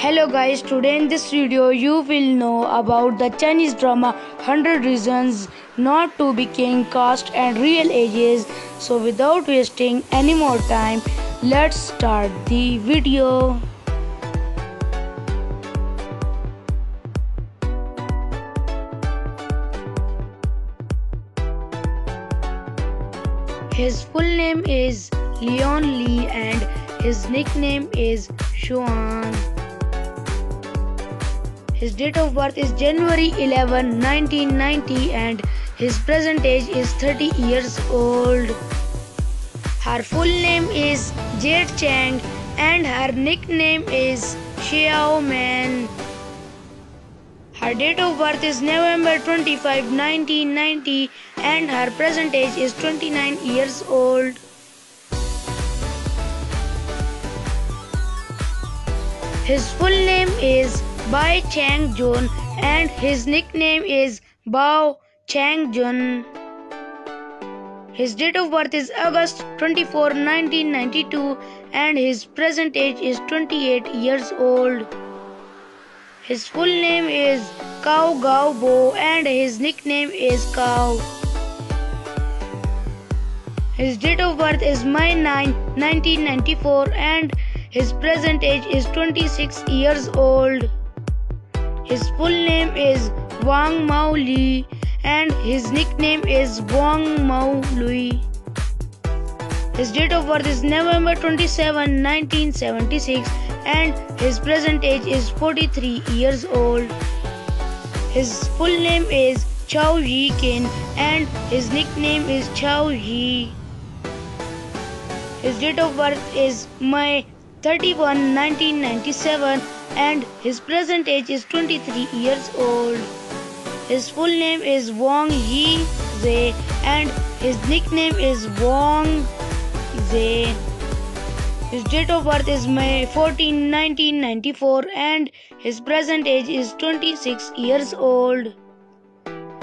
Hello guys, today in this video you will know about the Chinese drama 100 Reasons Not to Be King cast and real ages. So without wasting any more time, let's start the video. His full name is Leon Lee and his nickname is Xuan. His date of birth is January 11, 1990 and his present age is 30 years old. Her full name is Jade Chang and her nickname is Xiao Man. Her date of birth is November 25, 1990 and her present age is 29 years old. His full name is Bai Chang Jun and his nickname is Bao Chang Jun. His date of birth is August 24, 1992 and his present age is 28 years old. His full name is Cao Gao Bo and his nickname is Cao. His date of birth is May 9, 1994 and his present age is 26 years old. Full name is Wang Mao Li and his nickname is Wang Mao Lui. His date of birth is November 27, 1976 and his present age is 43 years old. His full name is Chao Yi Kin and his nickname is Chao Yi. His date of birth is May 31, 1997 and his present age is 23 years old. His full name is Wang Yi Zhe and his nickname is Wang Zhe. His date of birth is May 14, 1994 and his present age is 26 years old.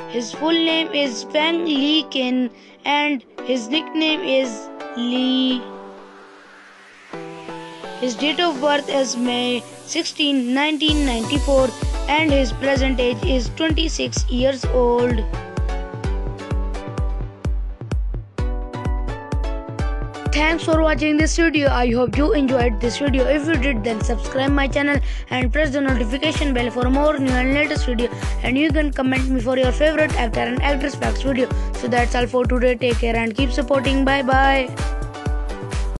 His full name is Feng Li Kin and his nickname is Li. His date of birth is May 16, 1994 and his present age is 26 years old. Thanks for watching this video. I hope you enjoyed this video. If you did then subscribe my channel and press the notification bell for more new and latest video. And you can comment me for your favorite actor and actress facts video. So that's all for today. Take care and keep supporting. Bye bye.